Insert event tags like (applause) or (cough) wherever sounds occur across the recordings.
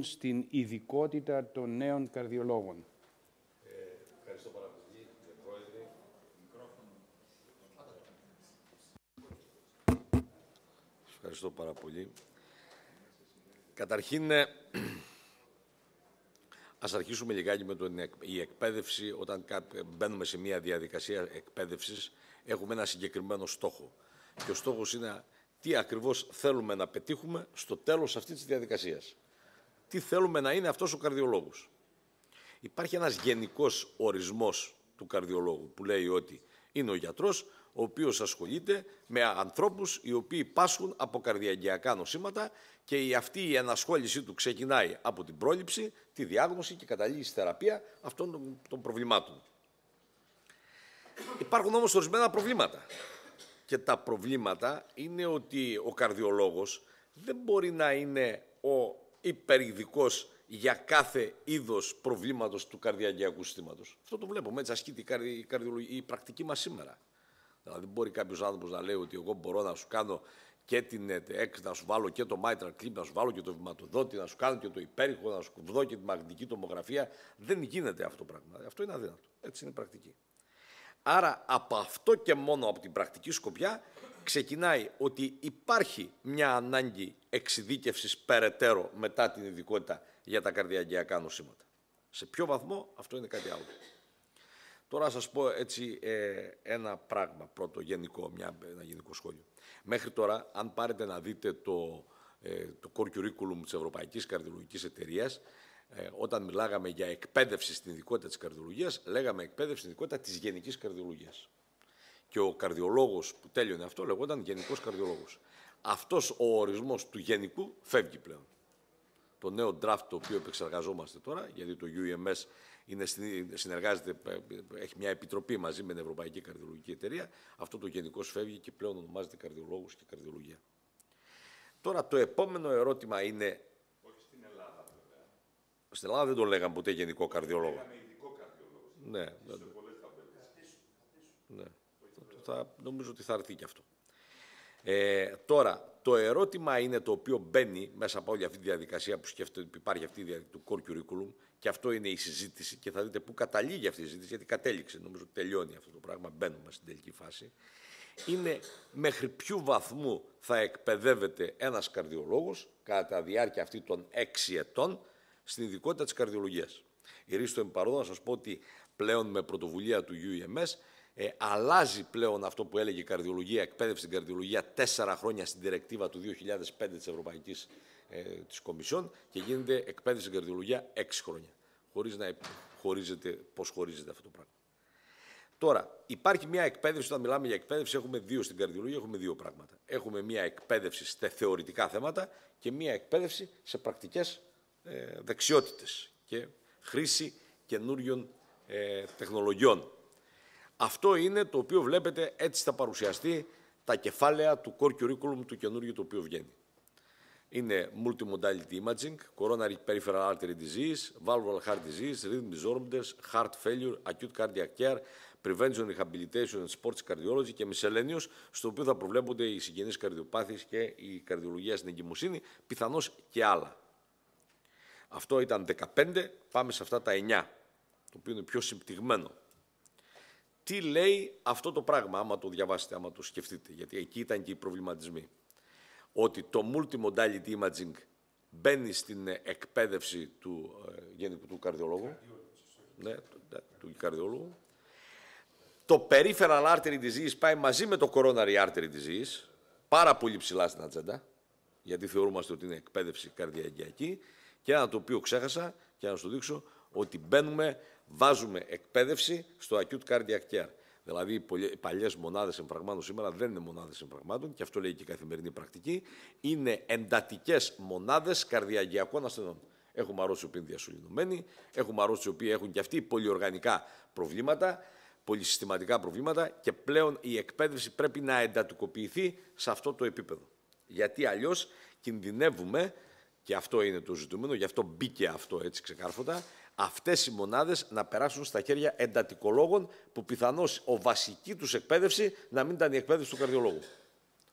στην ειδικότητα των νέων καρδιολόγων. Ε, ευχαριστώ πάρα πολύ, κύριε Πρόεδρε. Ευχαριστώ πάρα πολύ. Καταρχήν, ε, (clears throat) ας αρχίσουμε λιγάκι με τον, η εκπαίδευση. Όταν μπαίνουμε σε μια διαδικασία εκπαίδευσης, έχουμε ένα συγκεκριμένο στόχο. Και ο στόχος είναι τι ακριβώς θέλουμε να πετύχουμε στο τέλος αυτής της διαδικασίας. Τι θέλουμε να είναι αυτός ο καρδιολόγος. Υπάρχει ένας γενικός ορισμός του καρδιολόγου που λέει ότι είναι ο γιατρός ο οποίος ασχολείται με ανθρώπους οι οποίοι πάσχουν από καρδιαγγειακά νοσήματα και η, αυτή η ενασχόλησή του ξεκινάει από την πρόληψη, τη διάγνωση και καταλήγει στη θεραπεία αυτών των, των προβλημάτων. Υπάρχουν όμως ορισμένα προβλήματα. Και τα προβλήματα είναι ότι ο καρδιολόγος δεν μπορεί να είναι ο υπερηδικός για κάθε είδος προβλήματος του καρδιαγγειακού συστήματος. Αυτό το βλέπουμε, έτσι ασκείται η, η, η πρακτική μας σήμερα. Δηλαδή, μπορεί κάποιος άνθρωπος να λέει ότι εγώ μπορώ να σου κάνω και την ΕΤΕΚ, να σου βάλω και το mitral clip, να σου βάλω και το βηματοδότη, να σου κάνω και το υπέρηχο, να σου δω και τη μαγνητική τομογραφία. Δεν γίνεται αυτό το πράγμα. Αυτό είναι αδύνατο. Έτσι είναι πρακτική. Άρα από αυτό και μόνο από την πρακτική σκοπιά ξεκινάει ότι υπάρχει μια ανάγκη εξειδίκευσης περαιτέρω μετά την ειδικότητα για τα καρδιαγγειακά νοσήματα. Σε ποιο βαθμό αυτό είναι κάτι άλλο. Τώρα θα σας πω έτσι ε, ένα πράγμα πρώτο, γενικό, μια, ένα γενικό σχόλιο. Μέχρι τώρα, αν πάρετε να δείτε το, ε, το core curriculum της Ευρωπαϊκής Καρδιολογικής Εταιρείας, ε, όταν μιλάγαμε για εκπαίδευση στην ειδικότητα της καρδιολογίας, λέγαμε εκπαίδευση στην ειδικότητα της γενικής καρδιολογίας. Και ο καρδιολόγος που τέλειωνε αυτό λεγόταν γενικός καρδιολόγος. Αυτός ο ορισμός του γενικού φεύγει πλέον. Το νέο draft το οποίο επεξεργαζόμαστε τώρα, γιατί το UEMS είναι, συνεργάζεται, έχει μια επιτροπή μαζί με την Ευρωπαϊκή Καρδιολογική Εταιρεία, αυτό το γενικός φεύγει και πλέον ονομάζεται καρδιολόγος και καρδιολογία. Τώρα το επόμενο ερώτημα είναι στην Ελλάδα δεν τον λέγαμε ποτέ γενικό καρδιολόγο. Λέγαμε ειδικό καρδιολόγο. Ναι, ναι. Ναι. Θα, νομίζω ότι θα έρθει και αυτό. Ε, τώρα, το ερώτημα είναι το οποίο μπαίνει μέσα από όλη αυτή τη διαδικασία που σκέφτεται ότι υπάρχει αυτή η διαδικασία του core curriculum και αυτό είναι η συζήτηση και θα δείτε πού καταλήγει αυτή η συζήτηση γιατί κατέληξε, νομίζω ότι τελειώνει αυτό το πράγμα, μπαίνουμε στην τελική φάση. Είναι μέχρι ποιου βαθμού θα εκπαιδεύεται ένας καρδιολόγος κατά τη διάρκεια αυτή των έξι ετών στην ειδικότητα της καρδιολογίας. Η Ρίστο εμπαρόδο να σας πω ότι πλέον με πρωτοβουλία του UEMS ε, αλλάζει πλέον αυτό που έλεγε η καρδιολογία, εκπαίδευση στην καρδιολογία τέσσερα χρόνια στην διρεκτίβα του 2005 της Ευρωπαϊκής ε, της Κομισιόν και γίνεται εκπαίδευση στην καρδιολογία έξι χρόνια. Χωρίς να χωρίζεται πώς χωρίζεται αυτό το πράγμα. Τώρα, υπάρχει μια εκπαίδευση, όταν μιλάμε για εκπαίδευση, έχουμε δύο στην καρδιολογία, έχουμε δύο πράγματα. Έχουμε μια εκπαίδευση σε θεωρητικά θέματα και μια εκπαίδευση σε πρακτικές ε, δεξιότητες και χρήση καινούριων ε, τεχνολογιών. Αυτό είναι το οποίο βλέπετε, έτσι θα παρουσιαστεί τα κεφάλαια του core curriculum του καινούριου το οποίο βγαίνει. Είναι multimodality imaging, coronary peripheral artery disease, valvular heart disease, rhythm disorders, heart failure, acute cardiac care, prevention, rehabilitation and sports cardiology και miscellaneous, στο οποίο θα προβλέπονται οι συγγενείς καρδιοπάθειες και η καρδιολογία στην εγκυμοσύνη, πιθανώς και άλλα. Αυτό ήταν 15, πάμε σε αυτά τα 9, το οποίο είναι πιο συμπτυγμένο. Τι λέει αυτό το πράγμα, άμα το διαβάσετε, άμα το σκεφτείτε, γιατί εκεί ήταν και οι προβληματισμοί. Ότι το multimodality imaging μπαίνει στην εκπαίδευση του ε, γενικού του καρδιολόγου. Ναι, του, ναι, του καρδιολόγου. Το peripheral artery disease πάει μαζί με το coronary artery disease, πάρα πολύ ψηλά στην ατζέντα, γιατί θεωρούμαστε ότι είναι εκπαίδευση καρδιαγγειακή. Και ένα το οποίο ξέχασα και να σου δείξω ότι μπαίνουμε, βάζουμε εκπαίδευση στο acute cardiac care. Δηλαδή, οι παλιές μονάδες εμφραγμάτων σήμερα δεν είναι μονάδες εμφραγμάτων, και αυτό λέει και η καθημερινή πρακτική. Είναι εντατικές μονάδες καρδιαγιακών ασθενών. Έχουμε αρρώστιες οι οποίοι είναι διασωληνωμένοι, έχουμε αρρώστιες οι οποίοι έχουν και αυτοί πολυοργανικά προβλήματα, πολυσυστηματικά προβλήματα και πλέον η εκπαίδευση πρέπει να εντατικοποιηθεί σε αυτό το επίπεδο. Γιατί αλλιώς κινδυνεύουμε και αυτό είναι το ζητούμενο, γι' αυτό μπήκε αυτό έτσι ξεκάρφωτα, αυτές οι μονάδες να περάσουν στα χέρια εντατικολόγων που πιθανώς ο βασική τους εκπαίδευση να μην ήταν η εκπαίδευση του καρδιολόγου.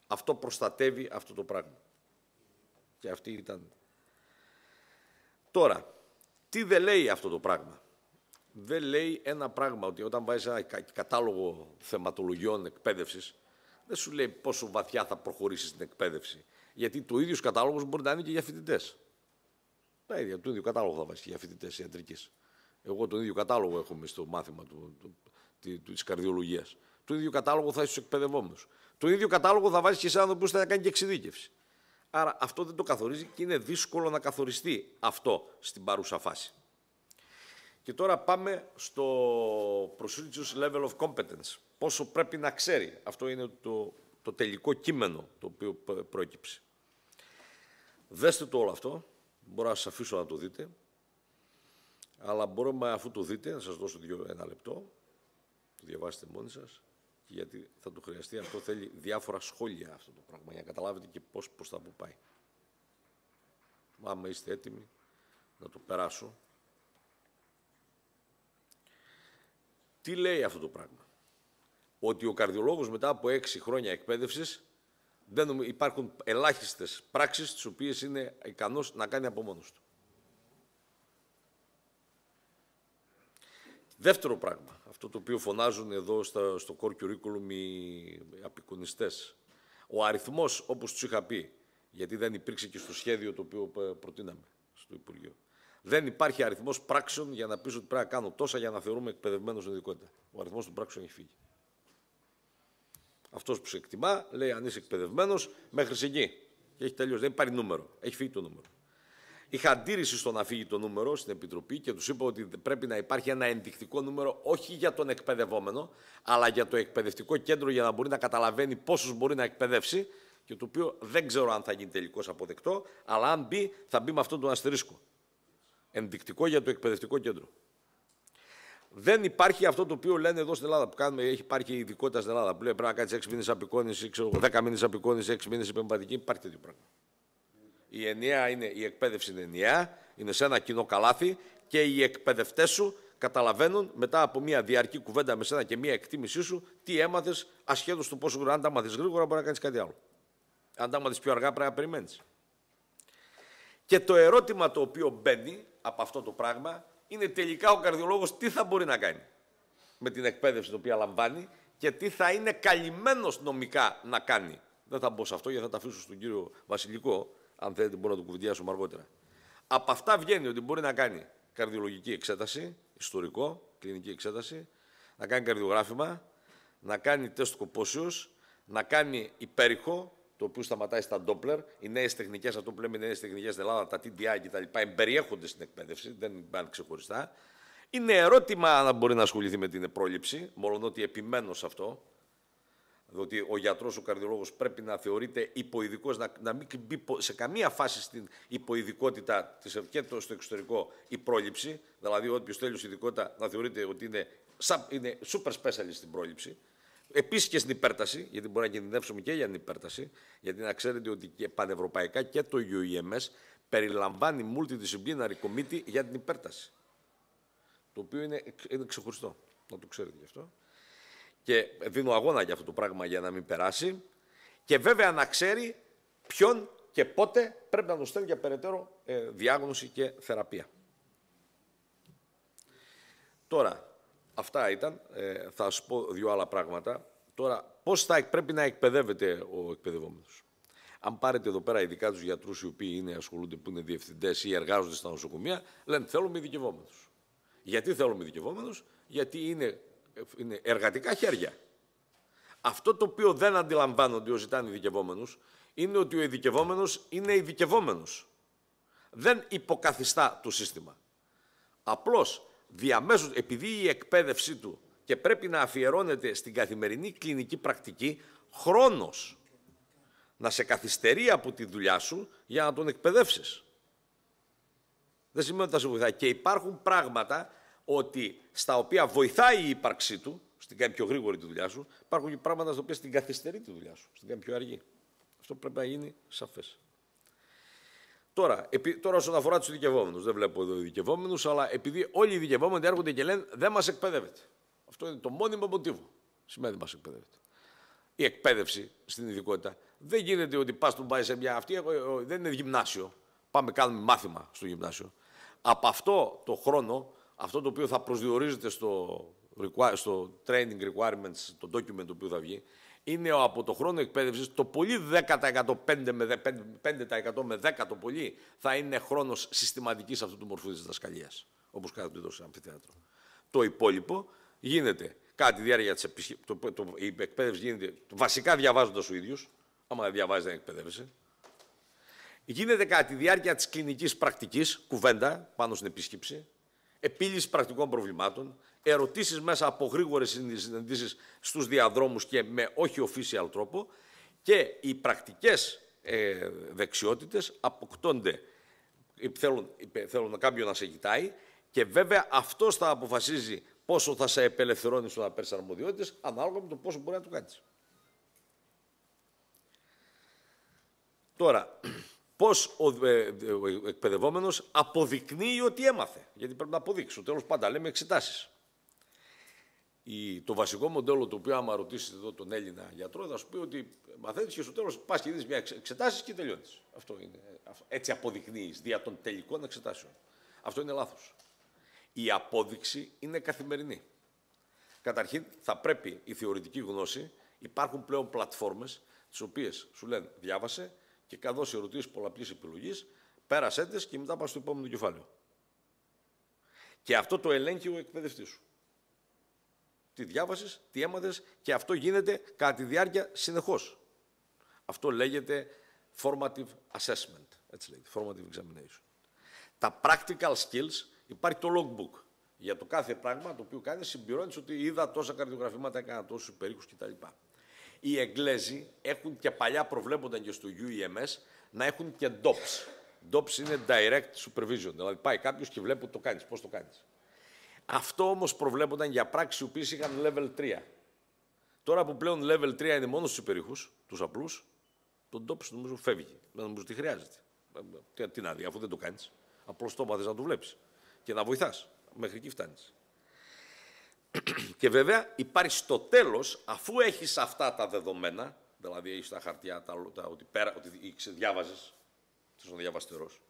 Αυτό προστατεύει αυτό το πράγμα. Και αυτή ήταν. Τώρα, τι δεν λέει αυτό το πράγμα; Δεν λέει ένα πράγμα ότι όταν βάζεις ένα κατάλογο θεματολογιών εκπαίδευσης, δεν σου λέει πόσο βαθιά θα προχωρήσεις στην εκπαίδευση. Γιατί το ίδιος κατάλογος μπορεί να είναι και για φοιτητές. Τα ίδια, το ίδιο κατάλογο θα βάζει και για φοιτητές ιατρική. Εγώ τον ίδιο κατάλογο έχουμε στο μάθημα του, του, του, της καρδιολογίας. Το ίδιο κατάλογο θα έχει στους εκπαιδευόμενους. Το ίδιο κατάλογο θα βάζει και σε άνθρωπο που θα κάνει και εξειδίκευση. Άρα αυτό δεν το καθορίζει και είναι δύσκολο να καθοριστεί αυτό στην παρούσα φάση. Και τώρα πάμε στο procedures level of competence. Πόσο πρέπει να ξέρει. Αυτό είναι το, το τελικό κείμενο το οποίο πρόκειψε. Δέστε το όλο αυτό. Μπορώ να σας αφήσω να το δείτε. Αλλά μπορούμε αφού το δείτε να σας δώσω δύο, ένα λεπτό. Το διαβάσετε μόνοι σας. Γιατί θα το χρειαστεί. Αυτό θέλει διάφορα σχόλια αυτό το πράγμα για να καταλάβετε και πώς, πώς θα πάει. Άμα είστε έτοιμοι να το περάσω. Τι λέει αυτό το πράγμα; Ότι ο καρδιολόγος μετά από έξι χρόνια εκπαίδευσης δεν υπάρχουν ελάχιστες πράξεις τις οποίες είναι ικανός να κάνει από μόνος του. Δεύτερο πράγμα, αυτό το οποίο φωνάζουν εδώ στο, στο core curriculum οι απεικονιστές. Ο αριθμός, όπως τους είχα πει, γιατί δεν υπήρξε και στο σχέδιο το οποίο προτείναμε στο Υπουργείο. Δεν υπάρχει αριθμός πράξεων για να πεις ότι πρέπει να κάνω τόσα για να θεωρούμε εκπαιδευμένος στην ειδικότητα. Ο αριθμός των πράξεων έχει φύγει. Αυτός που σε εκτιμά λέει αν είσαι εκπαιδευμένος μέχρι εκεί. Και έχει τελειώσει. Δεν υπάρχει νούμερο. Έχει φύγει το νούμερο. Είχα αντίρρηση στο να φύγει το νούμερο στην Επιτροπή και τους είπα ότι πρέπει να υπάρχει ένα ενδεικτικό νούμερο όχι για τον εκπαιδευόμενο, αλλά για το εκπαιδευτικό κέντρο για να μπορεί να καταλαβαίνει πόσους μπορεί να εκπαιδεύσει και το οποίο δεν ξέρω αν θα γίνει τελικώ αποδεκτό, αλλά αν μπει, θα μπει με αυτόν τον αστερίσκο ενδεικτικό για το εκπαιδευτικό κέντρο. Δεν υπάρχει αυτό το οποίο λένε εδώ στην Ελλάδα που κάνουμε, έχει υπάρχει ειδικότητα στην Ελλάδα που λέει πρέπει να κάνεις 6 μήνες απεικόνηση, ξέρω, 10 μήνες απεικόνηση, 6 μήνες υπεμπατική. Υπάρχει τέτοιο πράγμα. Η, ενιαία είναι, η εκπαίδευση είναι ενιαία, είναι σε ένα κοινό καλάθι και οι εκπαιδευτές σου καταλαβαίνουν μετά από μια διαρκή κουβέντα με σένα και μια εκτίμησή σου τι έμαθες ασχέτως του πόσο γρήγορα. Αν τα μάθει γρήγορα, μπορεί να κάνεις κάτι άλλο. Αν τα μάθει πιο αργά, πρέπει να περιμένεις. Και το ερώτημα το οποίο μπαίνει από αυτό το πράγμα είναι τελικά ο καρδιολόγος τι θα μπορεί να κάνει με την εκπαίδευση την οποία λαμβάνει και τι θα είναι καλυμμένος νομικά να κάνει. Δεν θα μπω σε αυτό γιατί θα τα αφήσω στον κύριο Βασιλικό, αν θέλετε μπορώ να το κουβεντιάσουμε αργότερα. Από αυτά βγαίνει ότι μπορεί να κάνει καρδιολογική εξέταση, ιστορικό, κλινική εξέταση, να κάνει καρδιογράφημα, να κάνει τεστ κοπόσεως, να κάνει υπέρηχο, το οποίο σταματάει στα Doppler. Οι νέες τεχνικές, αυτό που λέμε οι νέες τεχνικές στην Ελλάδα, τα TDI κτλ., εμπεριέχονται στην εκπαίδευση, δεν υπάρχουν ξεχωριστά. Είναι ερώτημα αν μπορεί να ασχοληθεί με την πρόληψη, μόνο ότι επιμένω σε αυτό. Διότι ο γιατρός, ο καρδιολόγος πρέπει να θεωρείται υποειδικός, να, να μην μπει σε καμία φάση στην υποειδικότητα της και στο εξωτερικό η πρόληψη. Δηλαδή, όποιος θέλει ειδικότητα να θεωρείται ότι είναι, είναι super specialist στην πρόληψη. Επίσης και στην υπέρταση, γιατί μπορεί να κινδυνεύσουμε και για την υπέρταση, γιατί να ξέρετε ότι και πανευρωπαϊκά και το UEMS περιλαμβάνει multidisciplinary committee για την υπέρταση. Το οποίο είναι, είναι ξεχωριστό. Να το ξέρετε γι' αυτό. Και δίνω αγώνα για αυτό το πράγμα για να μην περάσει. Και βέβαια να ξέρει ποιον και πότε πρέπει να το στέλνει για περαιτέρω ε, διάγνωση και θεραπεία. Τώρα, Αυτά ήταν. Ε, θα σας πω δύο άλλα πράγματα. Τώρα, πώς θα πρέπει να εκπαιδεύεται ο εκπαιδευόμενος; Αν πάρετε εδώ πέρα ειδικά τους γιατρούς οι οποίοι είναι, ασχολούνται, που είναι διευθυντές ή εργάζονται στα νοσοκομεία, λένε θέλουμε ειδικευόμενους. Γιατί θέλουμε ειδικευόμενους, Γιατί είναι, είναι εργατικά χέρια. Αυτό το οποίο δεν αντιλαμβάνονται όσοι ήταν ειδικευόμενους είναι ότι ο ειδικευόμενος είναι ειδικευόμενος. Δεν υποκαθιστά το σύστημα. Απλώς διαμέσως, επειδή η εκπαίδευσή του και πρέπει να αφιερώνεται στην καθημερινή κλινική πρακτική, χρόνος να σε καθυστερεί από τη δουλειά σου για να τον εκπαιδεύσεις. Δεν σημαίνει ότι θα σε βοηθάει. Και υπάρχουν πράγματα ότι στα οποία βοηθάει η ύπαρξή του, στην κάνει πιο γρήγορη τη δουλειά σου, υπάρχουν και πράγματα στα οποία στην καθυστερεί τη δουλειά σου, στην κάνει πιο αργή. Αυτό πρέπει να γίνει σαφές. Τώρα, επί, τώρα όσον αφορά τους ειδικευόμενους, δεν βλέπω εδώ ειδικευόμενους, αλλά επειδή όλοι οι ειδικευόμενοι έρχονται και λένε δεν μας εκπαιδεύεται. Αυτό είναι το μόνιμο μοτίβο. Σημαίνει μας εκπαιδεύεται. Η εκπαίδευση στην ειδικότητα δεν γίνεται ότι πας τον πάει σε μια αυτή, δεν είναι γυμνάσιο. πάμε κάνουμε μάθημα στο γυμνάσιο. Από αυτό το χρόνο, αυτό το οποίο θα προσδιορίζεται στο, στο training requirements, το document το οποίο θα βγει, είναι από το χρόνο εκπαίδευσης το πολύ 10% 5 με 5%, με 10 το πολύ θα είναι χρόνος συστηματικής αυτού του μορφού της διδασκαλίας, όπως κάνετε εδώ σε αμφιθέατρο. Το υπόλοιπο γίνεται κατά τη διάρκεια της επισκε... το, το, η εκπαίδευση γίνεται βασικά διαβάζοντας ο ίδιος, άμα δεν διαβάζει δεν εκπαιδεύεσαι. Γίνεται κατά τη διάρκεια της κλινικής πρακτικής, κουβέντα πάνω στην επίσκεψη, επίλυση πρακτικών προβλημάτων, ερωτήσεις μέσα από γρήγορες συναντήσεις στους διαδρόμους και με όχι official τρόπο και οι πρακτικές ε, δεξιότητες αποκτώνται, θέλουν, θέλουν κάποιον να σε κοιτάει και βέβαια αυτός θα αποφασίζει πόσο θα σε επελευθερώνει στο να παίρνεις αρμοδιότητες ανάλογα με το πόσο μπορεί να το κάνεις. Τώρα, (clears throat) πώς ο, ε, ο εκπαιδευόμενος αποδεικνύει ότι έμαθε. Γιατί πρέπει να αποδείξει. Στο τέλος πάντα λέμε εξετάσεις η, το βασικό μοντέλο το οποίο άμα ρωτήσετε εδώ τον Έλληνα γιατρό θα σου πει ότι μαθαίνεις και στο τέλος πας και δεις μια εξετάσεις και τελειώνεις. Αυτό είναι, έτσι αποδεικνύεις δια των τελικών εξετάσεων. Αυτό είναι λάθος. Η απόδειξη είναι καθημερινή. Καταρχήν θα πρέπει η θεωρητική γνώση, υπάρχουν πλέον πλατφόρμες τις οποίες σου λένε διάβασε και καθώς ερωτήσεις πολλαπλής επιλογής, πέρασέ και μετά πας στο επόμενο κεφάλαιο. Και αυτό το ελέγχει ο εκπαιδευτής σου τι διάβασες, τι έμαθες και αυτό γίνεται κατά τη διάρκεια συνεχώς. Αυτό λέγεται formative assessment. Έτσι λέγεται, formative examination. Τα practical skills υπάρχει το logbook. Για το κάθε πράγμα το οποίο κάνει, συμπληρώνεις ότι είδα τόσα καρδιογραφήματα, έκανα τόσους περίχου κτλ. Οι Εγγλέζοι έχουν και παλιά προβλέπονταν και στο UEMS να έχουν και DOPS. DOPS είναι direct supervision. Δηλαδή πάει κάποιος και βλέπει το κάνεις, πώς το κάνεις. Αυτό όμως προβλέπονταν για πράξεις οι οποίες είχαν level 3. Τώρα που πλέον level 3 είναι μόνο στους υπερήχους, τους απλούς, τον τόπο νομίζω φεύγει. Δεν νομίζω ότι χρειάζεται. Τι, τι να δει, αφού δεν το κάνεις. Απλώς το μάθες να το βλέπεις. Και να βοηθάς. Μέχρι εκεί φτάνεις. (clears throat) και βέβαια υπάρχει στο τέλος, αφού έχεις αυτά τα δεδομένα, δηλαδή έχεις τα χαρτιά, τα, τα, ότι, πέρα, ότι διάβαζες, είσαι ο διαβαστερός,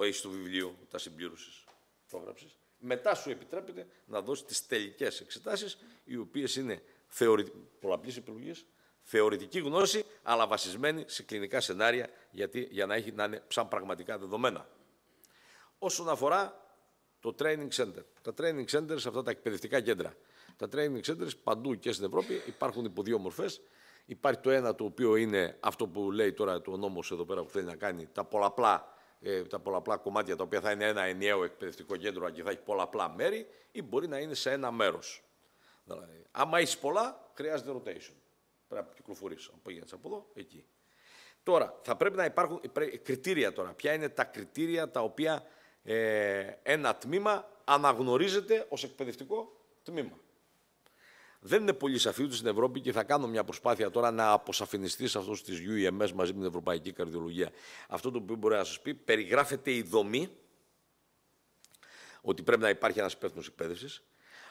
έχεις το βιβλίο, τα συμπλήρωσες, πρόγραψες, μετά σου επιτρέπεται να δώσεις τις τελικές εξετάσεις, οι οποίες είναι θεωρη... πολλαπλής επιλογής, θεωρητική γνώση, αλλά βασισμένη σε κλινικά σενάρια, γιατί, για να, έχει, να είναι σαν πραγματικά δεδομένα. Όσον αφορά το training center. Τα training centers, αυτά τα εκπαιδευτικά κέντρα. Τα training centers παντού και στην Ευρώπη υπάρχουν υπό δύο μορφές. Υπάρχει το ένα το οποίο είναι αυτό που λέει τώρα το νόμος εδώ πέρα που θέλει να κάνει, τα πολλαπλά ε, τα πολλαπλά κομμάτια τα οποία θα είναι ένα ενιαίο εκπαιδευτικό κέντρο και θα έχει πολλαπλά μέρη ή μπορεί να είναι σε ένα μέρος. Δηλαδή, άμα έχεις πολλά, χρειάζεται rotation. Πρέπει να κυκλοφορήσει από πήγαινε από εδώ, εκεί. Τώρα, θα πρέπει να υπάρχουν κριτήρια τώρα. Ποια είναι τα κριτήρια τα οποία ε, ένα τμήμα αναγνωρίζεται ως εκπαιδευτικό τμήμα δεν είναι πολύ σαφή ούτε στην Ευρώπη και θα κάνω μια προσπάθεια τώρα να αποσαφινιστεί σε αυτό τη UEMS μαζί με την Ευρωπαϊκή Καρδιολογία. Αυτό το οποίο μπορεί να σας πει, περιγράφεται η δομή ότι πρέπει να υπάρχει ένας υπεύθυνος εκπαίδευσης,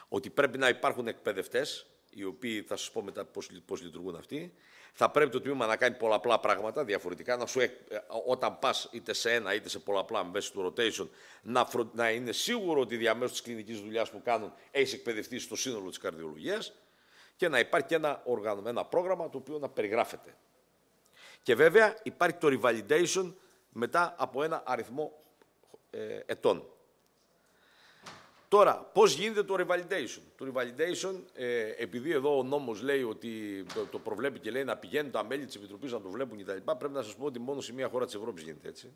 ότι πρέπει να υπάρχουν εκπαιδευτές, οι οποίοι θα σας πω μετά πώς λειτουργούν αυτοί. Θα πρέπει το τμήμα να κάνει πολλαπλά πράγματα διαφορετικά, να σου, όταν πας είτε σε ένα είτε σε πολλαπλά μέσα του rotation, να, να είναι σίγουρο ότι διαμέσου της κλινικής δουλειάς που κάνουν έχεις εκπαιδευτεί στο σύνολο της καρδιολογίας και να υπάρχει και ένα οργανωμένο πρόγραμμα το οποίο να περιγράφεται. Και βέβαια υπάρχει το revalidation μετά από ένα αριθμό ε, ετών. Τώρα, πώς γίνεται το revalidation; Το revalidation, ε, επειδή εδώ ο νόμος λέει ότι το, το, προβλέπει και λέει να πηγαίνουν τα μέλη της Επιτροπής να το βλέπουν κτλ. Πρέπει να σας πω ότι μόνο σε μία χώρα της Ευρώπης γίνεται έτσι.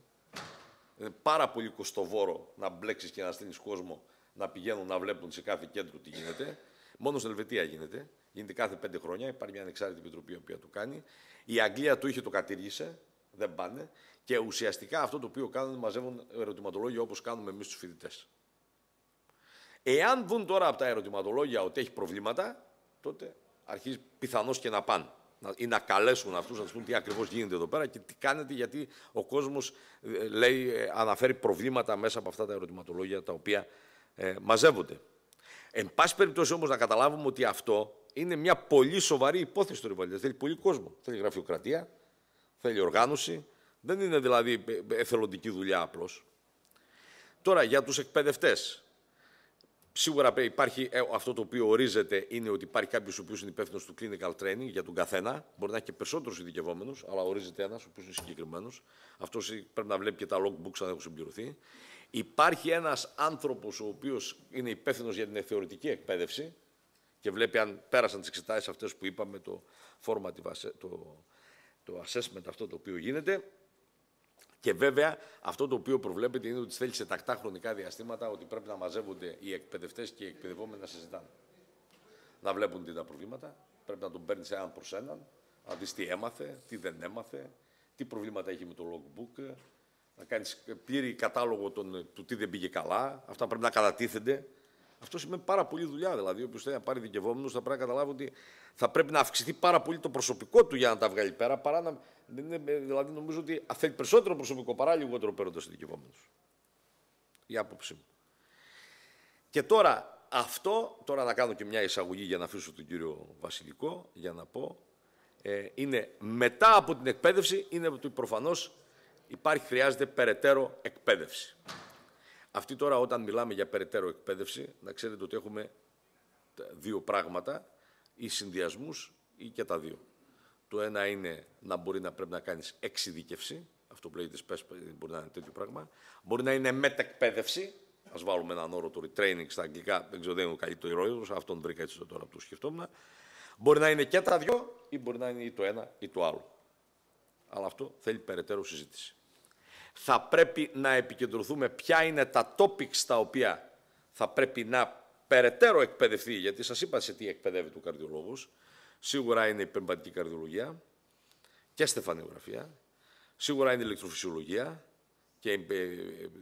Είναι πάρα πολύ κοστοβόρο να μπλέξεις και να στείλεις κόσμο να πηγαίνουν να βλέπουν σε κάθε κέντρο τι γίνεται. Μόνο στην Ελβετία γίνεται. Γίνεται κάθε πέντε χρόνια. Υπάρχει μια ανεξάρτητη επιτροπή η οποία το κάνει. Η Αγγλία το είχε, το κατήργησε. Δεν πάνε. Και ουσιαστικά αυτό το οποίο κάνουν μαζεύουν ερωτηματολόγια όπως κάνουμε εμείς τους φοιτητές. Εάν δουν τώρα από τα ερωτηματολόγια ότι έχει προβλήματα, τότε αρχίζει πιθανώς και να πάνε. Ή να καλέσουν αυτούς να τους πούν τι ακριβώς γίνεται εδώ πέρα και τι κάνετε, γιατί ο κόσμος ε, λέει, ε, αναφέρει προβλήματα μέσα από αυτά τα ερωτηματολόγια τα οποία ε, μαζεύονται. Εν πάση περιπτώσει όμως να καταλάβουμε ότι αυτό είναι μια πολύ σοβαρή υπόθεση του Ριβαλίδα. Θέλει πολύ κόσμο. Θέλει γραφειοκρατία, θέλει οργάνωση, Δεν είναι δηλαδή εθελοντική δουλειά απλώς. Τώρα για τους εκπαιδευτές. Σίγουρα υπάρχει ε, αυτό το οποίο ορίζεται είναι ότι υπάρχει κάποιος ο οποίος είναι υπεύθυνος του clinical training για τον καθένα. Μπορεί να έχει και περισσότερους ειδικευόμενους, αλλά ορίζεται ένας ο οποίος είναι συγκεκριμένος. Αυτό πρέπει να βλέπει και τα logbooks αν έχουν συμπληρωθεί. Υπάρχει ένας άνθρωπος ο οποίος είναι υπεύθυνος για την θεωρητική εκπαίδευση και βλέπει αν πέρασαν τις εξετάσεις αυτές που είπαμε, το formative το, το assessment αυτό το οποίο γίνεται. Και βέβαια αυτό το οποίο προβλέπεται είναι ότι θέλει σε τακτά χρονικά διαστήματα ότι πρέπει να μαζεύονται οι εκπαιδευτές και οι εκπαιδευόμενοι να συζητάνε. Να βλέπουν τι τα προβλήματα. Πρέπει να τον παίρνεις έναν προς έναν, να δεις τι έμαθε, τι δεν έμαθε, τι προβλήματα έχει με το logbook, να κάνεις πλήρη κατάλογο των, του τι δεν πήγε καλά. Αυτά πρέπει να κατατίθενται. Αυτό σημαίνει πάρα πολύ δουλειά. Δηλαδή, όποιος θέλει να πάρει δικαιωμένου θα πρέπει να καταλάβει ότι θα πρέπει να αυξηθεί πάρα πολύ το προσωπικό του για να τα βγάλει πέρα. Παρά να, δηλαδή, νομίζω ότι θέλει περισσότερο προσωπικό παρά λιγότερο παίρνοντας δικαιωμένου. Η άποψή μου. Και τώρα, αυτό, τώρα να κάνω και μια εισαγωγή για να αφήσω τον κύριο Βασιλικό, για να πω, ε, είναι μετά από την εκπαίδευση, είναι ότι προφανώς υπάρχει, χρειάζεται περαιτέρω εκπαίδευση. Αυτή τώρα όταν μιλάμε για περαιτέρω εκπαίδευση, να ξέρετε ότι έχουμε δύο πράγματα, ή συνδυασμούς ή και τα δύο. Το ένα είναι να μπορεί να πρέπει να κάνεις εξειδικευσή, αυτό που λέγεται σπες, μπορεί να είναι τέτοιο πράγμα. Μπορεί να είναι μετεκπαίδευση, ας βάλουμε έναν όρο το retraining στα αγγλικά, δεν ξέρω δεν είναι ο καλύτερο όρος, αυτόν βρήκα έτσι τώρα που το σκεφτόμουν. Μπορεί να είναι και τα δυο ή μπορεί να είναι ή το ένα ή το άλλο. Αλλά αυτό θέλει περαιτέρω συζήτηση θα πρέπει να επικεντρωθούμε ποια είναι τα topics τα οποία θα πρέπει να περαιτέρω εκπαιδευτεί, γιατί σας είπα σε τι εκπαιδεύει ο καρδιολόγος. Σίγουρα είναι η υπερμπαντική καρδιολογία και στεφανιογραφία. Σίγουρα είναι η ηλεκτροφυσιολογία και η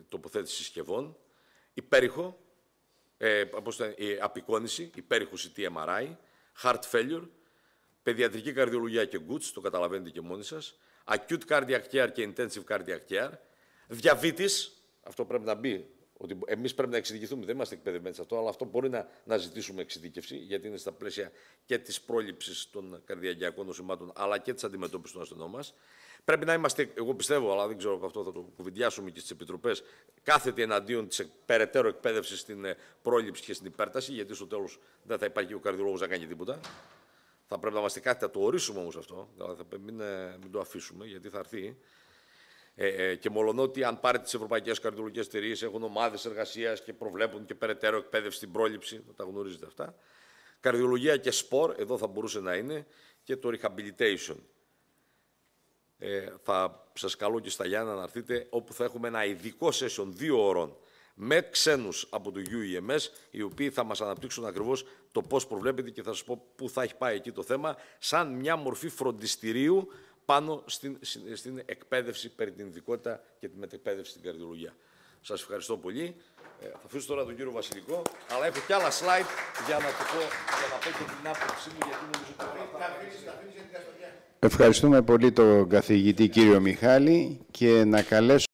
τοποθέτηση συσκευών. Υπέρηχο, ε, η απεικόνηση, υπέρηχο CT MRI, heart failure, παιδιατρική καρδιολογία και goods, το καταλαβαίνετε και μόνοι σας, acute cardiac care και intensive cardiac care, διαβήτης, αυτό πρέπει να μπει, ότι εμείς πρέπει να εξειδικευτούμε, δεν είμαστε εκπαιδευμένοι σε αυτό, αλλά αυτό μπορεί να, να ζητήσουμε εξειδικευσή, γιατί είναι στα πλαίσια και της πρόληψης των καρδιακιακών νοσημάτων, αλλά και της αντιμετώπισης των ασθενών μας. Πρέπει να είμαστε, εγώ πιστεύω, αλλά δεν ξέρω αυτό θα το κουβεντιάσουμε και στις επιτροπές, κάθετοι εναντίον της περαιτέρω εκπαίδευσης στην ε, πρόληψη και στην υπέρταση, γιατί στο τέλος δεν θα υπάρχει ο καρδιολόγος να κάνει τίποτα. Θα πρέπει να είμαστε κάτι, θα το ορίσουμε όμως αυτό. Δηλαδή θα μην, ε, μην το αφήσουμε, γιατί θα έρθει. Ε, ε, και μολονότι αν πάρετε τις ευρωπαϊκές καρδιολογικές εταιρείες έχουν ομάδες εργασίας και προβλέπουν και περαιτέρω εκπαίδευση στην πρόληψη, τα γνωρίζετε αυτά. Καρδιολογία και σπορ, εδώ θα μπορούσε να είναι και το rehabilitation. Ε, θα σας καλώ και στα Γιάννα να έρθετε όπου θα έχουμε ένα ειδικό session δύο ώρων με ξένους από το UEMS, οι οποίοι θα μας αναπτύξουν ακριβώς το πώς προβλέπετε και θα σας πω πού θα έχει πάει εκεί το θέμα, σαν μια μορφή φροντιστηρίου πάνω στην, στην εκπαίδευση περί την ειδικότητα και τη μετεκπαίδευση στην καρδιολογία. Σας ευχαριστώ πολύ. Ε, θα αφήσω τώρα τον κύριο Βασιλικό, αλλά έχω και άλλα slide για να, το πω, για να πω και την άποψή μου, γιατί νομίζω ότι... Ευχαριστούμε πολύ τον καθηγητή κύριο Μιχάλη και να καλέσω